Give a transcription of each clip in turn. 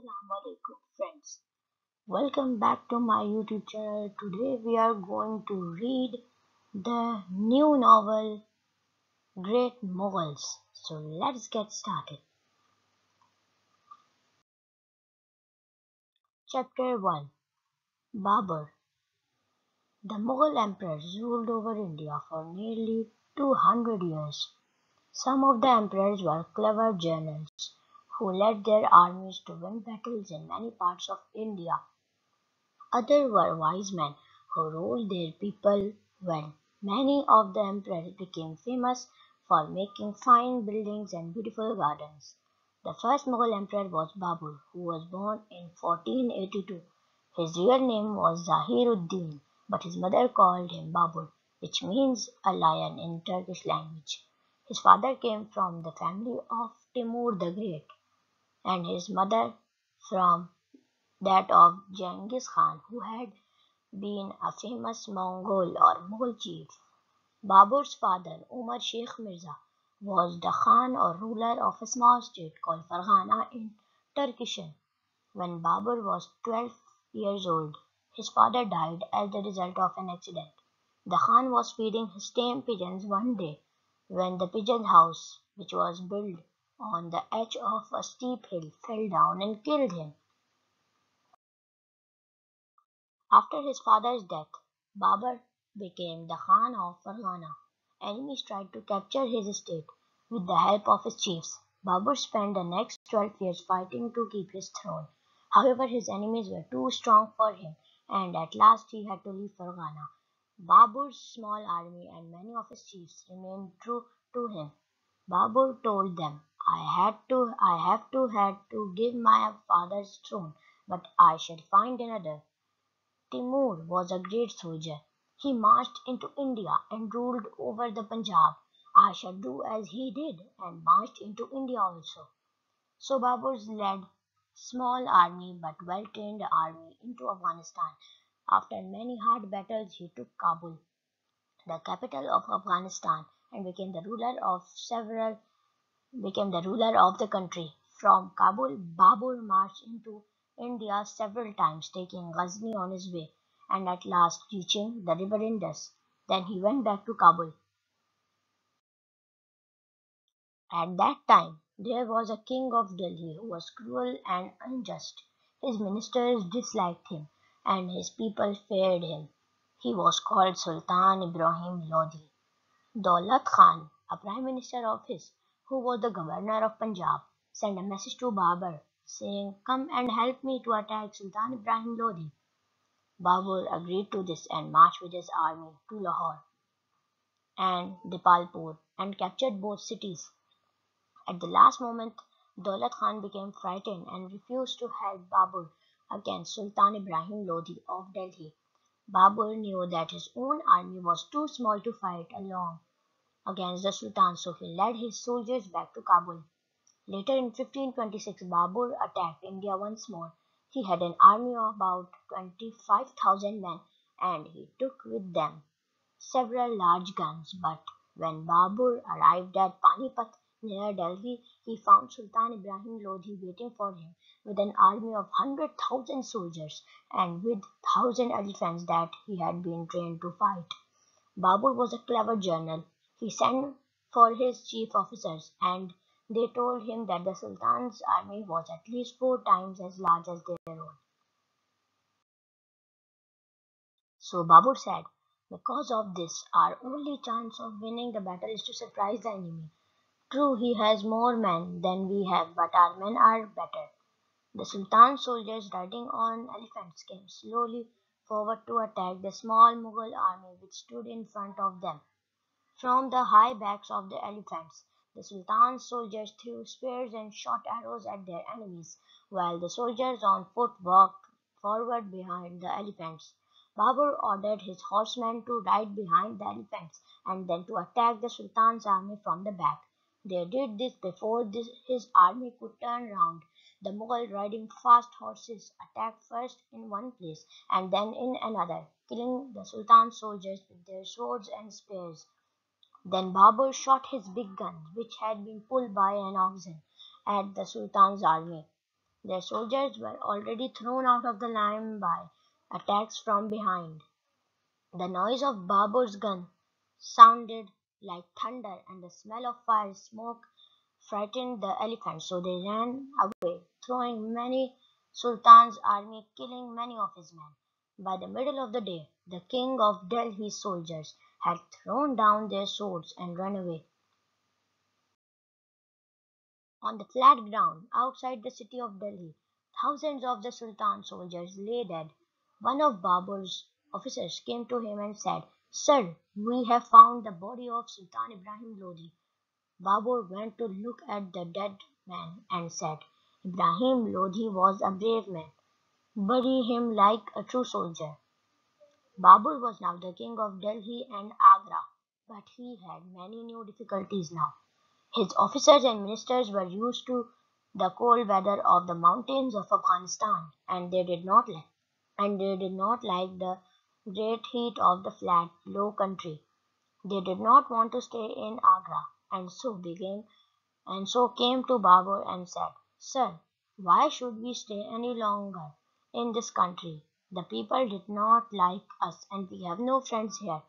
Assalamu alaikum friends. Welcome back to my YouTube channel. Today we are going to read the new novel Great Mughals. So let's get started. Chapter 1 Babur The Mughal emperors ruled over India for nearly 200 years. Some of the emperors were clever generals who led their armies to win battles in many parts of India. Others were wise men who ruled their people well. Many of the emperors became famous for making fine buildings and beautiful gardens. The first Mughal emperor was Babur, who was born in 1482. His real name was Zahiruddin, but his mother called him Babur, which means a lion in Turkish language. His father came from the family of Timur the Great and his mother from that of Genghis Khan, who had been a famous Mongol or Mughal chief. Babur's father, Umar Sheikh Mirza, was the Khan or ruler of a small state called Farghana in Turkish. When Babur was 12 years old, his father died as the result of an accident. The Khan was feeding his tame pigeons one day when the pigeon house, which was built on the edge of a steep hill, fell down and killed him. After his father's death, Babur became the Khan of Farghana. Enemies tried to capture his estate with the help of his chiefs. Babur spent the next 12 years fighting to keep his throne. However, his enemies were too strong for him, and at last he had to leave Farghana. Babur's small army and many of his chiefs remained true to him. Babur told them I had to I have to had to give my father's throne, but I shall find another. Timur was a great soldier. He marched into India and ruled over the Punjab. I shall do as he did and marched into India also. So Babur led small army but well trained army into Afghanistan. After many hard battles he took Kabul, the capital of Afghanistan, and became the ruler of several became the ruler of the country. From Kabul, Babur marched into India several times, taking Ghazni on his way, and at last reaching the river Indus. Then he went back to Kabul. At that time, there was a king of Delhi who was cruel and unjust. His ministers disliked him, and his people feared him. He was called Sultan Ibrahim Lodi. Daulat Khan, a prime minister of his, who was the governor of Punjab, sent a message to Babur saying, Come and help me to attack Sultan Ibrahim Lodi. Babur agreed to this and marched with his army to Lahore and Dipalpur and captured both cities. At the last moment, Daulat Khan became frightened and refused to help Babur against Sultan Ibrahim Lodi of Delhi. Babur knew that his own army was too small to fight alone against the Sultan, so he led his soldiers back to Kabul. Later in 1526, Babur attacked India once more. He had an army of about 25,000 men and he took with them several large guns. But when Babur arrived at Panipat near Delhi, he found Sultan Ibrahim Lodhi waiting for him with an army of 100,000 soldiers and with 1,000 elephants that he had been trained to fight. Babur was a clever general he sent for his chief officers and they told him that the Sultan's army was at least four times as large as their own. So Babur said, Because of this, our only chance of winning the battle is to surprise the enemy. True, he has more men than we have, but our men are better. The Sultan's soldiers riding on elephants came slowly forward to attack the small Mughal army which stood in front of them. From the high backs of the elephants, the Sultan's soldiers threw spears and shot arrows at their enemies, while the soldiers on foot walked forward behind the elephants. Babur ordered his horsemen to ride behind the elephants and then to attack the Sultan's army from the back. They did this before this, his army could turn round. The Mughal riding fast horses attacked first in one place and then in another, killing the Sultan's soldiers with their swords and spears. Then Babur shot his big guns, which had been pulled by an oxen, at the Sultan's army. Their soldiers were already thrown out of the line by attacks from behind. The noise of Babur's gun sounded like thunder, and the smell of fire smoke frightened the elephants, so they ran away, throwing many Sultan's army, killing many of his men. By the middle of the day, the king of Delhi's soldiers had thrown down their swords and run away. On the flat ground outside the city of Delhi, thousands of the Sultan's soldiers lay dead. One of Babur's officers came to him and said, Sir, we have found the body of Sultan Ibrahim Lodi. Babur went to look at the dead man and said, Ibrahim Lodi was a brave man. Bury him like a true soldier. Babur was now the king of Delhi and Agra, but he had many new difficulties now. His officers and ministers were used to the cold weather of the mountains of Afghanistan, and they did not like and they did not like the great heat of the flat, low country. They did not want to stay in Agra, and so began and so came to Babur and said, Sir, why should we stay any longer in this country? The people did not like us and we have no friends here.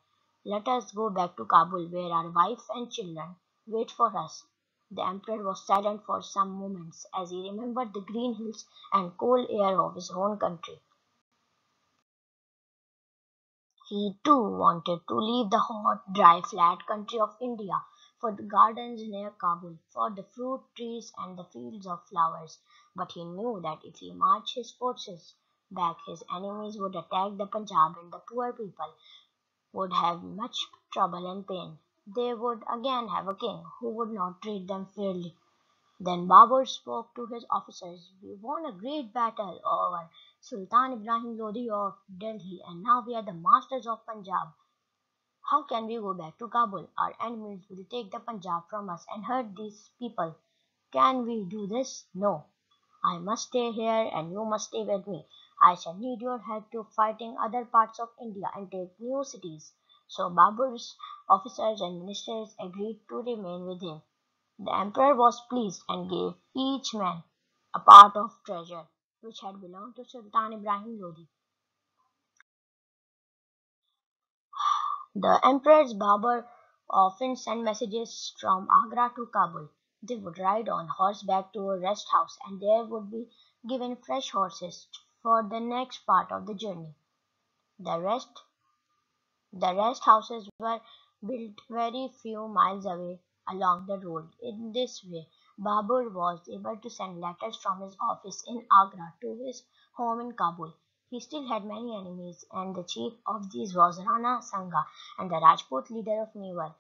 Let us go back to Kabul where our wife and children wait for us. The emperor was silent for some moments as he remembered the green hills and cold air of his own country. He too wanted to leave the hot, dry, flat country of India for the gardens near Kabul, for the fruit trees and the fields of flowers. But he knew that if he marched his forces back, his enemies would attack the Punjab and the poor people would have much trouble and pain. They would again have a king who would not treat them fairly. Then Babur spoke to his officers. We won a great battle over Sultan Ibrahim Lodi of Delhi and now we are the masters of Punjab. How can we go back to Kabul? Our enemies will take the Punjab from us and hurt these people. Can we do this? No. I must stay here and you must stay with me. I shall need your help to fighting other parts of India and take new cities. So Babur's officers and ministers agreed to remain with him. The emperor was pleased and gave each man a part of treasure which had belonged to Sultan Ibrahim Lodi. The emperor's Babur often sent messages from Agra to Kabul. They would ride on horseback to a rest house and there would be given fresh horses for the next part of the journey. The rest the rest houses were built very few miles away along the road. In this way, Babur was able to send letters from his office in Agra to his home in Kabul. He still had many enemies, and the chief of these was Rana Sanga and the Rajput leader of Mewar.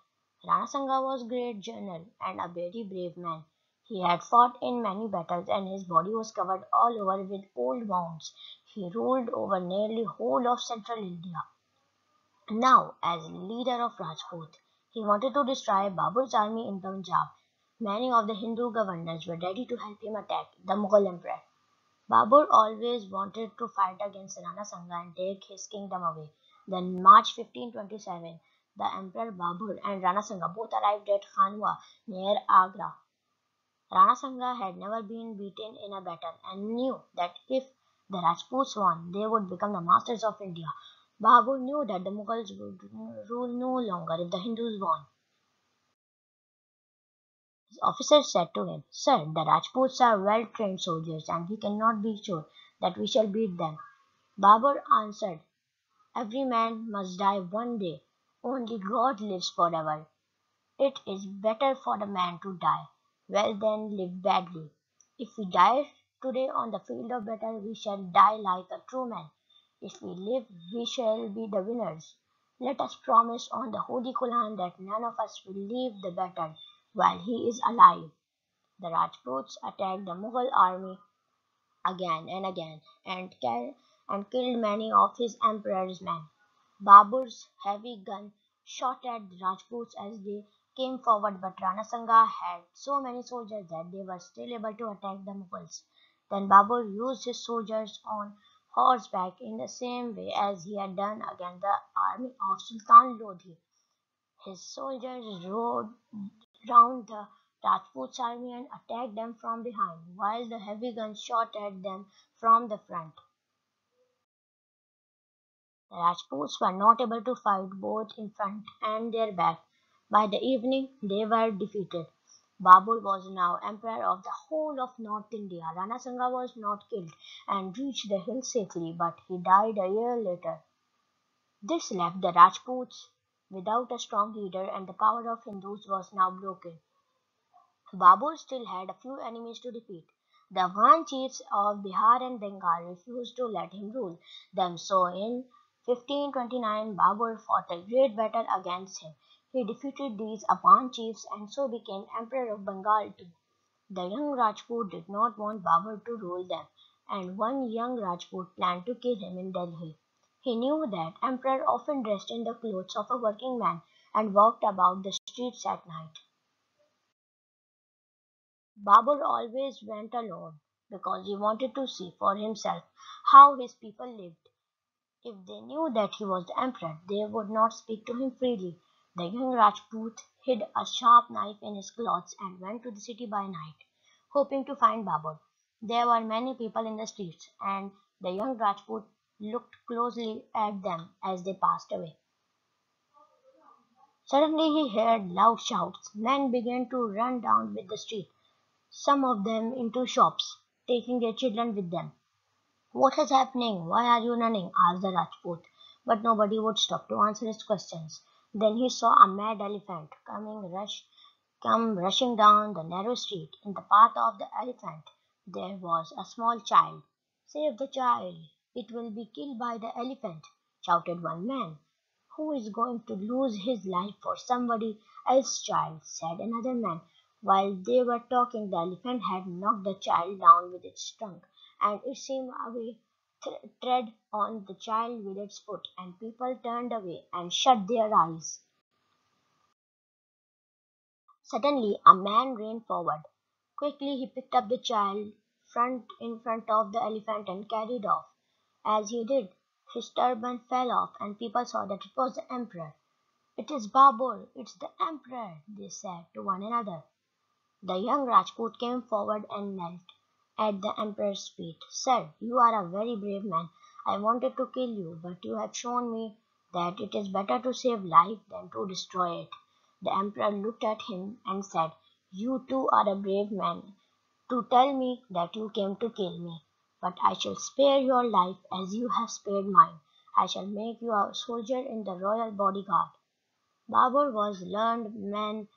Rana Sanga was a great general and a very brave man. He had fought in many battles and his body was covered all over with old wounds. He ruled over nearly whole of central India. Now, as leader of Rajput, he wanted to destroy Babur's army in Punjab Many of the Hindu governors were ready to help him attack the Mughal emperor. Babur always wanted to fight against Rana Sanga and take his kingdom away. Then March 1527, the Emperor Babur and Rana Sanga both arrived at Khanwa near Agra. Rana Sanga had never been beaten in a battle and knew that if the Rajputs won, they would become the masters of India. Babur knew that the Mughals would rule no longer if the Hindus won. His officers said to him, Sir, the Rajputs are well trained soldiers and we cannot be sure that we shall beat them. Babur answered, Every man must die one day. Only God lives forever. It is better for the man to die well than live badly. If we die today on the field of battle, we shall die like a true man. If we live, we shall be the winners. Let us promise on the Holy Quran that none of us will leave the battle while he is alive. The Rajputs attacked the Mughal army again and again and, and killed many of his emperor's men. Babur's heavy gun shot at the Rajputs as they came forward, but Rana Sanga had so many soldiers that they were still able to attack the Mughals. Then Babur used his soldiers on horseback in the same way as he had done against the army of Sultan Lodi. His soldiers rode round the Rajput's army and attacked them from behind, while the heavy guns shot at them from the front. The Rajputs were not able to fight both in front and their back. By the evening, they were defeated. Babur was now emperor of the whole of North India. Rana Sanga was not killed and reached the hill safely, but he died a year later. This left the Rajputs without a strong leader and the power of Hindus was now broken. Babur still had a few enemies to defeat. The Afghan chiefs of Bihar and Bengal refused to let him rule them, so in 1529 Babur fought a great battle against him. He defeated these Afghan chiefs and so became Emperor of Bengal too. The young Rajput did not want Babur to rule them, and one young Rajput planned to kill him in Delhi. He knew that Emperor often dressed in the clothes of a working man and walked about the streets at night. Babur always went alone because he wanted to see for himself how his people lived. If they knew that he was the emperor, they would not speak to him freely. The young Rajput hid a sharp knife in his clothes and went to the city by night, hoping to find Babur. There were many people in the streets, and the young Rajput looked closely at them as they passed away. Suddenly he heard loud shouts. Men began to run down with the street some of them into shops, taking their children with them. What is happening? Why are you running? asked the Rajput, but nobody would stop to answer his questions. Then he saw a mad elephant coming rush come rushing down the narrow street. In the path of the elephant there was a small child. Save the child! It will be killed by the elephant, shouted one man. Who is going to lose his life for somebody else's child? said another man. While they were talking, the elephant had knocked the child down with its trunk, and it seemed away tread on the child with its foot, and people turned away and shut their eyes. Suddenly, a man ran forward. Quickly, he picked up the child front in front of the elephant and carried off. As he did, his turban fell off, and people saw that it was the emperor. It is Babur, it's the emperor, they said to one another. The young Rajput came forward and knelt at the emperor's feet. Sir, you are a very brave man. I wanted to kill you, but you have shown me that it is better to save life than to destroy it. The emperor looked at him and said, You too are a brave man to tell me that you came to kill me. But I shall spare your life as you have spared mine. I shall make you a soldier in the royal bodyguard. Babur was learned man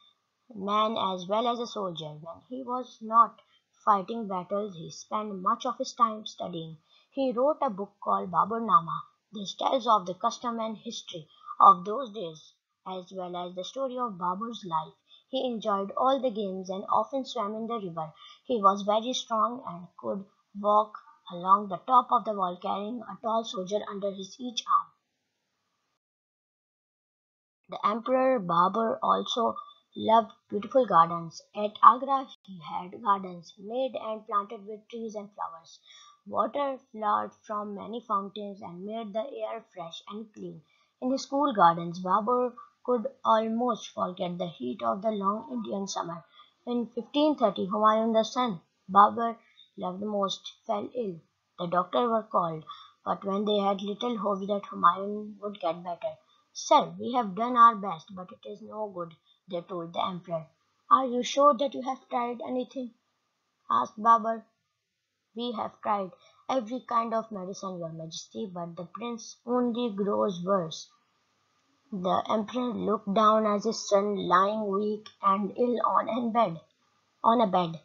man as well as a soldier. When he was not fighting battles, he spent much of his time studying. He wrote a book called Baburnama. This tells of the custom and history of those days, as well as the story of Babur's life. He enjoyed all the games and often swam in the river. He was very strong and could walk along the top of the wall carrying a tall soldier under his each arm. The Emperor Babur also loved beautiful gardens. At Agra he had gardens made and planted with trees and flowers. Water flowed from many fountains and made the air fresh and clean. In his cool gardens, Babur could almost forget the heat of the long Indian summer. In 1530, Humayun the son Babur loved most fell ill. The doctors were called, but when they had little hope that Humayun would get better, Sir, we have done our best, but it is no good they told the emperor. Are you sure that you have tried anything? asked Babur. We have tried every kind of medicine, your majesty, but the prince only grows worse. The emperor looked down at his son lying weak and ill on a bed. On a bed.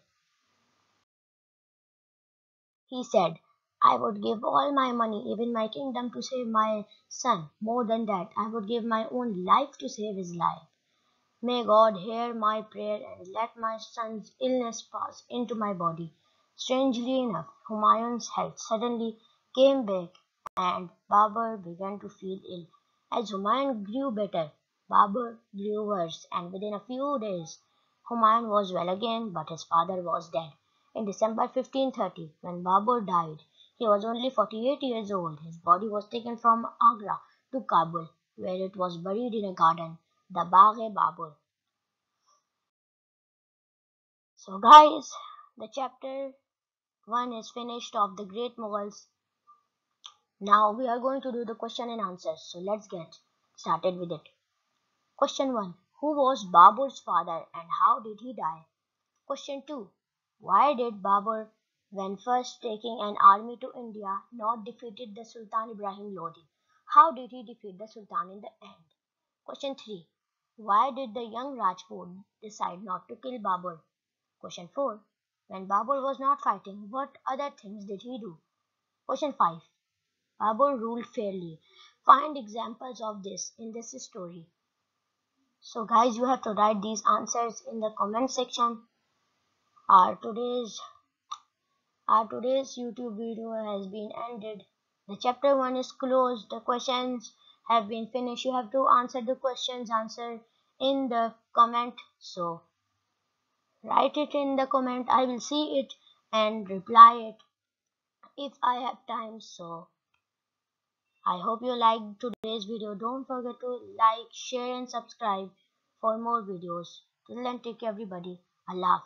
He said, I would give all my money, even my kingdom, to save my son. More than that, I would give my own life to save his life. May God hear my prayer and let my son's illness pass into my body. Strangely enough, Humayun's health suddenly came back and Babur began to feel ill. As Humayun grew better, Babur grew worse and within a few days Humayun was well again but his father was dead. In December 1530, when Babur died, he was only 48 years old. His body was taken from Agra to Kabul, where it was buried in a garden the Bagh-e Babur So guys, the chapter 1 is finished of the great Mughals. Now we are going to do the question and answers. So let's get started with it. Question 1. Who was Babur's father and how did he die? Question 2. Why did Babur, when first taking an army to India, not defeated the Sultan Ibrahim Lodi? How did he defeat the Sultan in the end? Question 3. Why did the young Rajput decide not to kill Babur? Question 4. When Babur was not fighting, what other things did he do? Question 5. Babur ruled fairly. Find examples of this in this story. So guys, you have to write these answers in the comment section. Our today's our today's YouTube video has been ended. The chapter 1 is closed. The questions have been finished. You have to answer the questions answer in the comment. So write it in the comment. I will see it and reply it if i have time. So i hope you liked today's video. Don't forget to like share and subscribe for more videos. Till then take care everybody. Allah